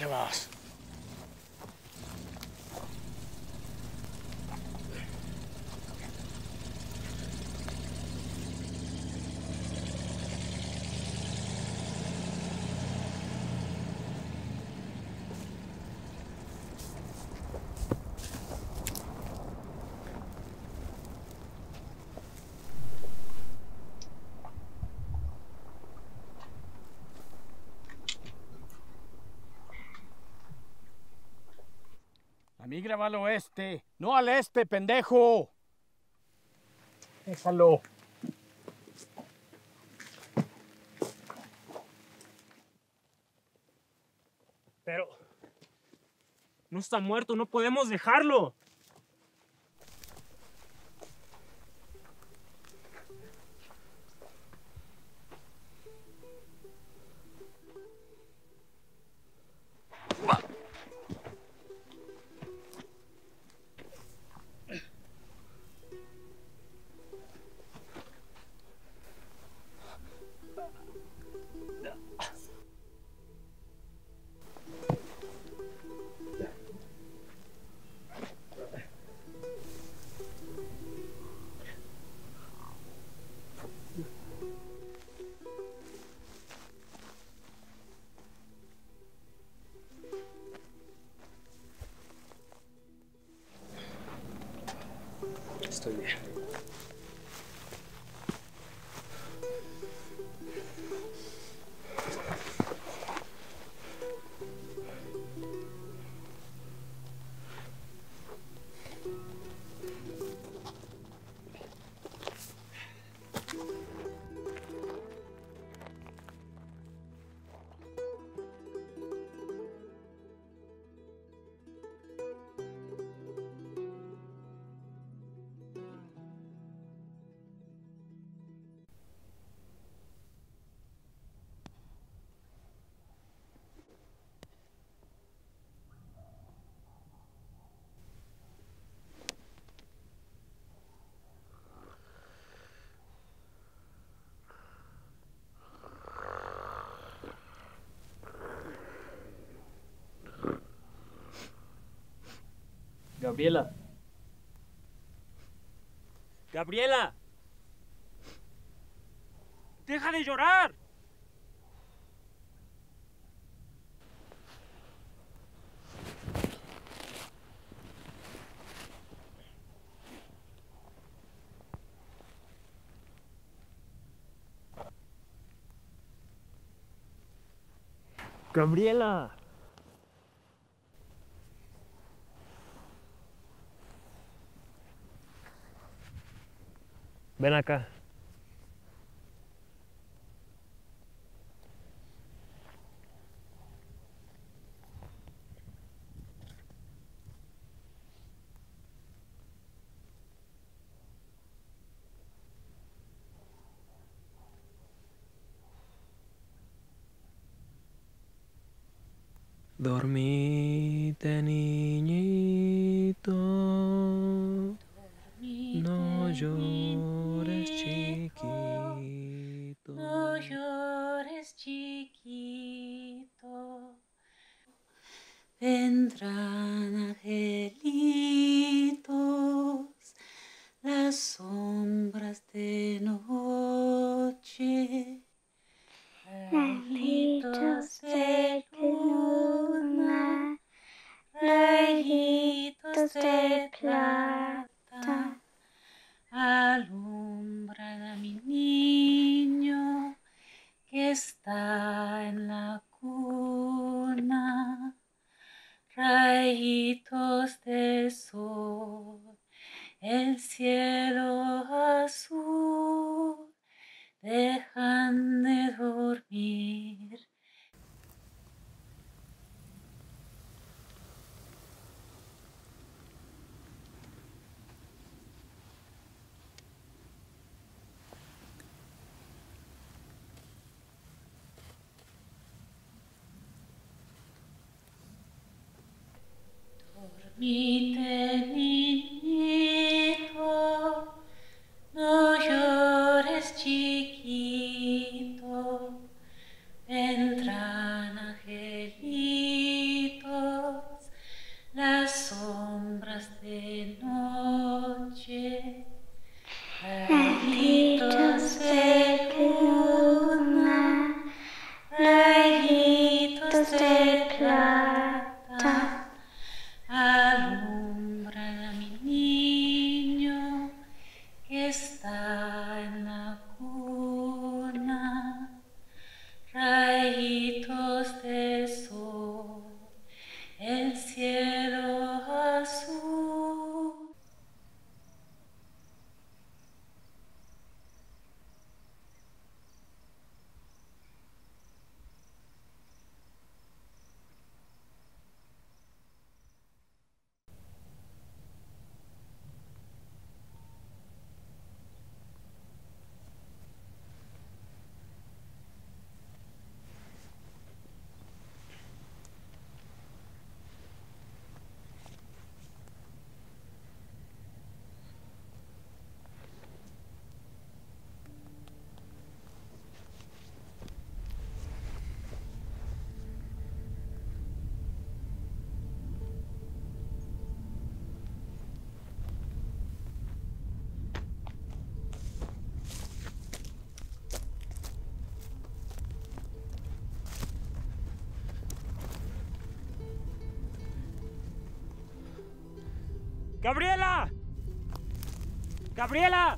your ass. Vas? A mí graba al oeste, no al este, pendejo. Déjalo. Pero... No está muerto, no podemos dejarlo. 对。Gabriela. Gabriela. Deja de llorar. Gabriela. Ven acá. Dormite, niñito, no llores, llores, chiquito. Vendrán angelitos, las sombras de noche. Rayitos de luna, rayitos de plata, alumbran ¡Gabriela! ¡Gabriela!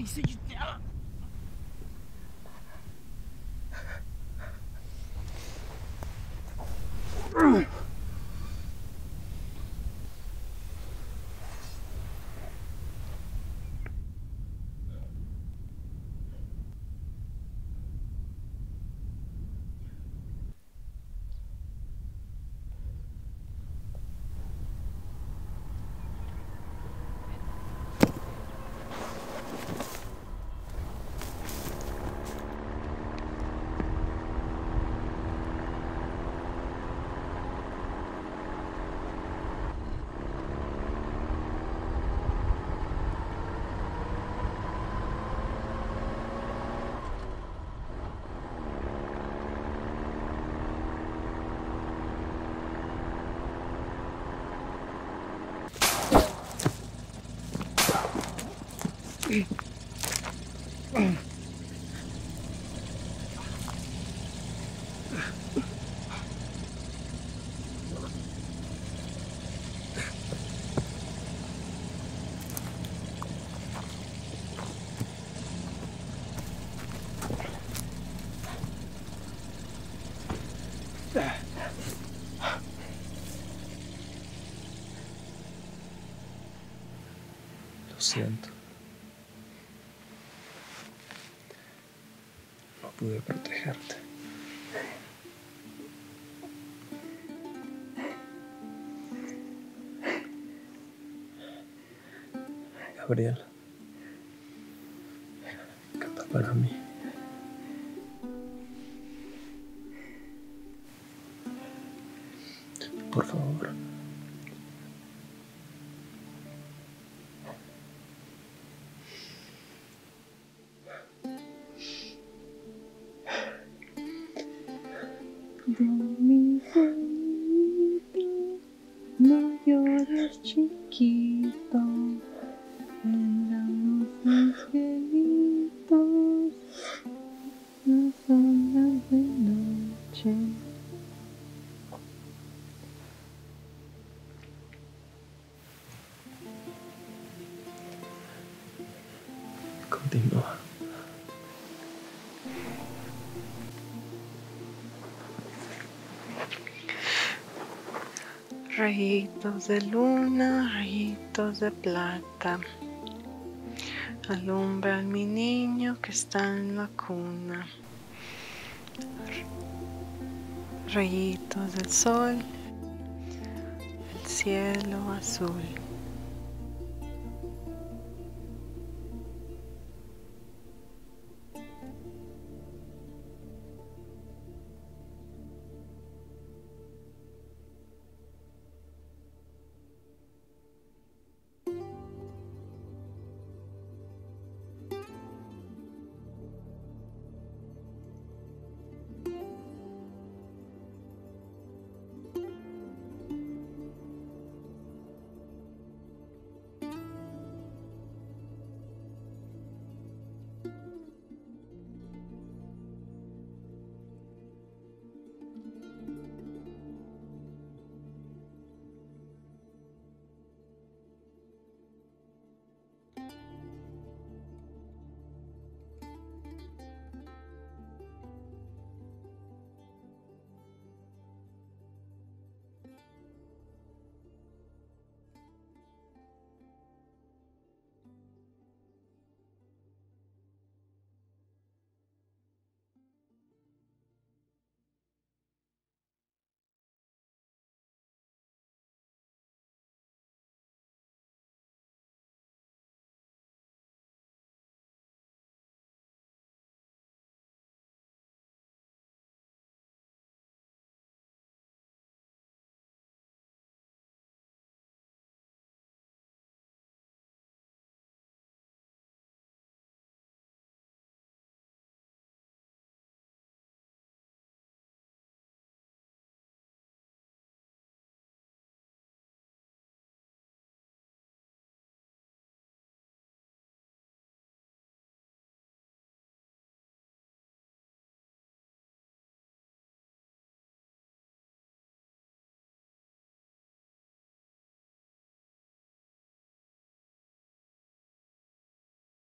homem sede dela. Siento. No pude protegerte. Gabriel. Dominguito, no llores chiquito, vendrán los angelitos, las de noche. Continúa. Rayitos de luna, rayitos de plata. Alumbran mi niño que está en la cuna. Rayitos del sol, el cielo azul.